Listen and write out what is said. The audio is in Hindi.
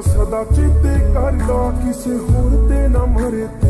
ਕਰਦਾ ਸਦਾ ਚੇਤੇ ਕਰਦਾ ਕਿਸੇ ਹੋਰ ਤੇ ਨਾ ਮਰੇ ਤੇਰੇ ਤੇ ਹੀ ਮਰਦਾ